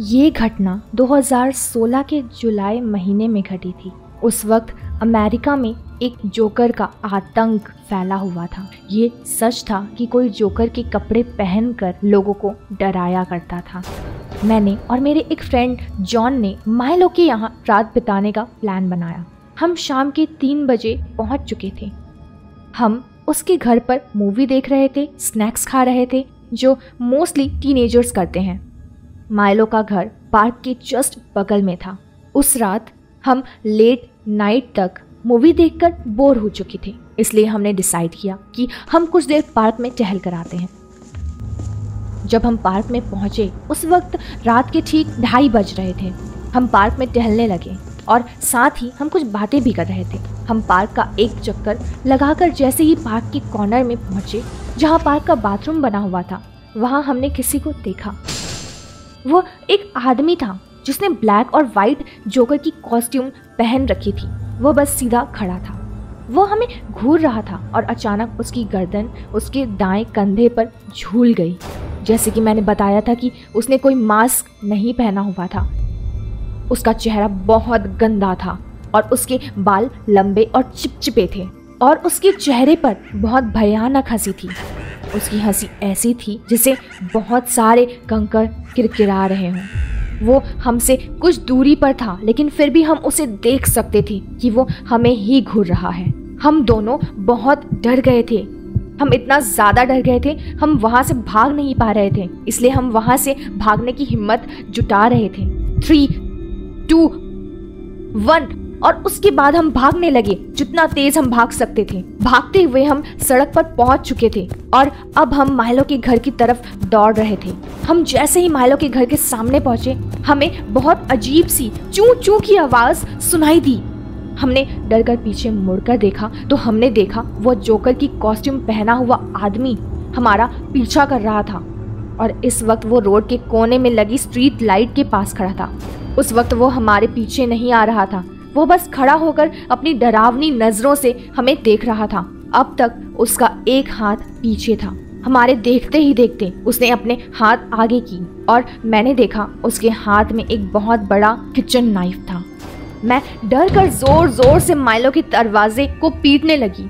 ये घटना 2016 के जुलाई महीने में घटी थी। उस वक्त अमेरिका में एक जोकर का आतंक फैला हुआ था। ये सच था कि कोई जोकर के कपड़े पहनकर लोगों को डराया करता था। मैंने और मेरे एक फ्रेंड जॉन ने माइलो के यहाँ रात बिताने का प्लान बनाया। हम शाम के तीन बजे पहुँच चुके थे। हम उसके घर पर मूवी देख रहे थे स्नैक्स खा रहे थे, जो मोस्टली टीनेजर्स करते हैं। माइलो का घर पार्क के जस्ट बगल में था। उस रात हम लेट नाइट तक मूवी देखकर बोर हो चुके थे, इसलिए हमने डिसाइड किया कि हम कुछ देर पार्क में टहल कर आते हैं। जब हम पार्क में पहुँचे, उस वक्त रात के ठीक ढाई बज रहे थे। हम पार्क में टहलने लगे और साथ ही हम कुछ बातें भी कर रहे थे। हम पार्क का एक चक्कर लगाकर जैसे ही पार्क के कॉर्नर में पहुँचे, जहाँ पार्क का बाथरूम बना हुआ था, वहाँ हमने किसी को देखा। वो एक आदमी था जिसने ब्लैक और वाइट जोकर की कॉस्ट्यूम पहन रखी थी। वो बस सीधा खड़ा था। वो हमें घूर रहा था और अचानक उसकी गर्दन, उसके दाएँ कंधे पर झूल गई। जैसे कि मैंने बताया था कि उसने कोई मास्क नहीं पहना हुआ था। उसका चेहरा बहुत गंदा था और उसके बाल लंबे और चिपचिपे थे और उसके चेहरे पर बहुत भयानक हँसी थी। उसकी हँसी ऐसी थी जिसे बहुत सारे कंकड़ किरकिरा रहे हों। वो हमसे कुछ दूरी पर था, लेकिन फिर भी हम उसे देख सकते थे कि वो हमें ही घूर रहा है। हम दोनों बहुत डर गए थे। हम इतना ज़्यादा डर गए थे, हम वहाँ से भाग नहीं पा रहे थे, इसलिए हम वहाँ से भागने की हिम्मत जुटा रहे थे। थ्री टू वन और उसके बाद हम भागने लगे, जितना तेज हम भाग सकते थे। भागते हुए हम सड़क पर पहुँच चुके थे और अब हम माइलो के घर की तरफ़ दौड़ रहे थे। हम जैसे ही माइलो के घर के सामने पहुँचे, हमें बहुत अजीब सी चू चू की आवाज़ सुनाई दी। हमने डर कर पीछे मुड़कर देखा तो हमने देखा, वो जोकर की कॉस्ट्यूम पहना हुआ आदमी हमारा पीछा कर रहा था। और इस वक्त वो रोड के कोने में लगी स्ट्रीट लाइट के पास खड़ा था। उस वक्त वो हमारे पीछे नहीं आ रहा था। वो बस खड़ा होकर अपनी डरावनी नज़रों से हमें देख रहा था। अब तक उसका एक हाथ पीछे था। हमारे देखते ही देखते उसने अपने हाथ आगे की और मैंने देखा उसके हाथ में एक बहुत बड़ा किचन नाइफ था। मैं डर कर ज़ोर ज़ोर से माइलो के दरवाजे को पीटने लगी।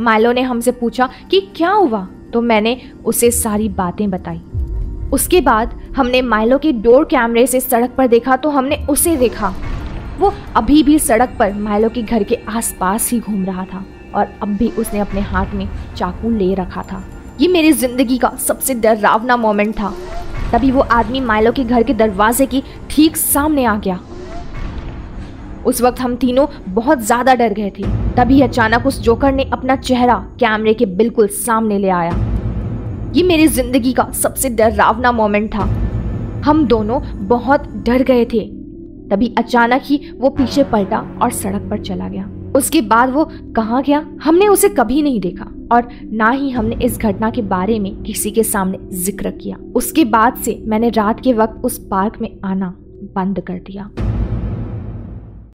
माइलो ने हमसे पूछा कि क्या हुआ? तो मैंने उसे सारी बातें बताई। उसके बाद हमने माइलो के डोर कैमरे से सड़क पर देखा तो हमने उसे देखा। वो अभी भी सड़क पर माइलो के घर के आसपास ही घूम रहा था और अब भी उसने अपने हाथ में चाकू ले रखा था। ये मेरी ज़िंदगी का सबसे डरावना मोमेंट था। तभी वो आदमी माइलो के घर के दरवाजे की ठीक सामने आ गया। उस वक्त हम तीनों बहुत ज़्यादा डर गए थे। तभी अचानक उस जोकर ने अपना चेहरा कैमरे के बिल्कुल सामने ले आया। ये मेरी ज़िंदगी का सबसे डरावना मोमेंट था। हम दोनों बहुत डर गए थे। तभी अचानक ही वो पीछे पलटा और सड़क पर चला गया। उसके बाद वो कहाँ गया, हमने उसे कभी नहीं देखा और ना ही हमने इस घटना के बारे में किसी के सामने ज़िक्र किया। उसके बाद से मैंने रात के वक्त उस पार्क में आना बंद कर दिया।